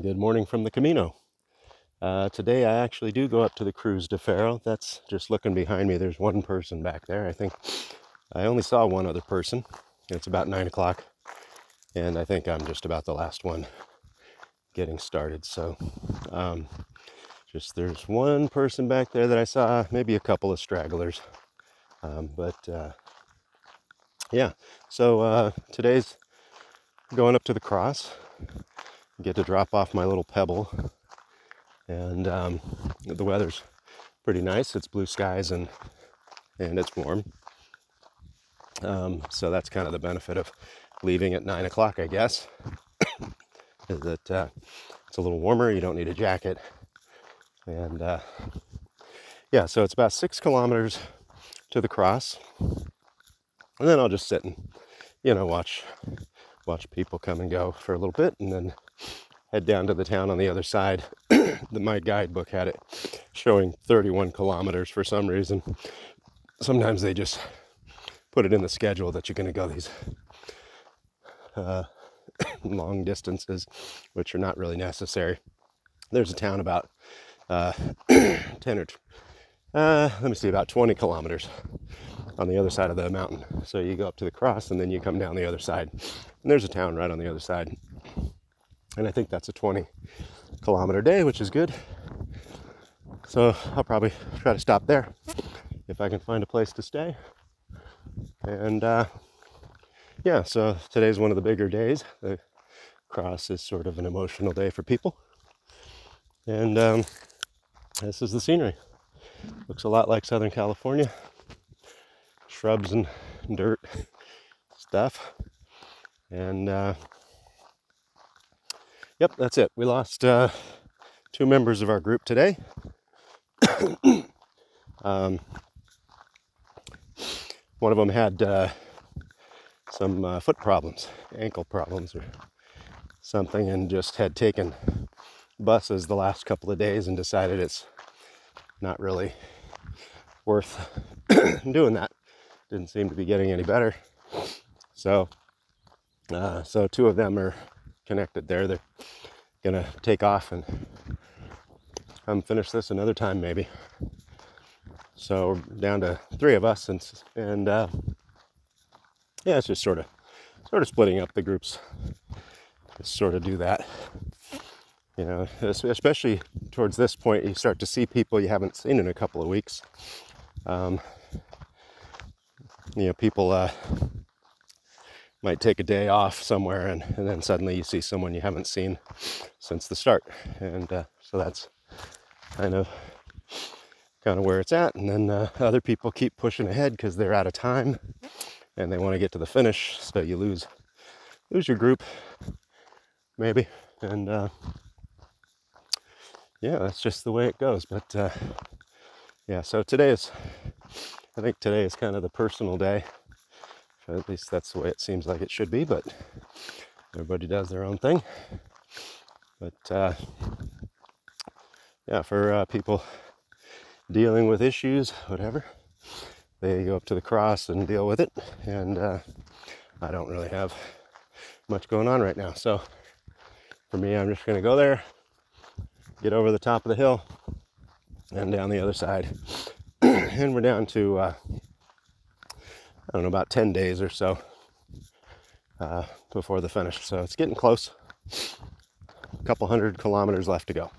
Good morning from the Camino. Uh, today I actually do go up to the Cruz de Ferro. That's just looking behind me. There's one person back there. I think I only saw one other person. It's about nine o'clock, and I think I'm just about the last one getting started. So, um, just there's one person back there that I saw, maybe a couple of stragglers, um, but uh, yeah. So uh, today's going up to the cross get to drop off my little pebble. And um, the weather's pretty nice. It's blue skies and and it's warm. Um, so that's kind of the benefit of leaving at nine o'clock, I guess. is that uh, it's a little warmer. You don't need a jacket, and uh, yeah, so it's about six kilometers to the cross, and then I'll just sit and you know watch watch people come and go for a little bit, and then head down to the town on the other side. my guidebook had it showing 31 kilometers for some reason. Sometimes they just put it in the schedule that you're going to go these uh, long distances, which are not really necessary. There's a town about uh, 10 or uh, let me see, about 20 kilometers on the other side of the mountain. So you go up to the cross and then you come down the other side. And there's a town right on the other side. And I think that's a 20 kilometer day, which is good. So I'll probably try to stop there if I can find a place to stay. And uh, yeah, so today's one of the bigger days. The cross is sort of an emotional day for people. And um, this is the scenery. Looks a lot like Southern California. Shrubs and dirt stuff. And uh, Yep, that's it. We lost uh, two members of our group today. um, one of them had uh, some uh, foot problems, ankle problems, or something, and just had taken buses the last couple of days and decided it's not really worth doing that. Didn't seem to be getting any better. So, uh, so two of them are connected there. They're gonna take off and come finish this another time maybe. So down to three of us and and uh, yeah, it's just sort of sort of splitting up the groups. Just sort of do that. You know, especially towards this point, you start to see people you haven't seen in a couple of weeks. Um, you know, people uh, might take a day off somewhere and, and then suddenly you see someone you haven't seen since the start. And uh, so that's kind of kind of where it's at. And then uh, other people keep pushing ahead because they're out of time and they want to get to the finish. So you lose lose your group maybe. And uh, yeah that's just the way it goes. But uh, yeah so today is i think today is kind of the personal day at least that's the way it seems like it should be, but everybody does their own thing. But uh, yeah, for uh, people dealing with issues, whatever, they go up to the cross and deal with it. And uh, I don't really have much going on right now. So for me, I'm just going to go there, get over the top of the hill, and down the other side. And we're down to uh, I don't know, about 10 days or so uh, before the finish. So it's getting close. A couple hundred kilometers left to go.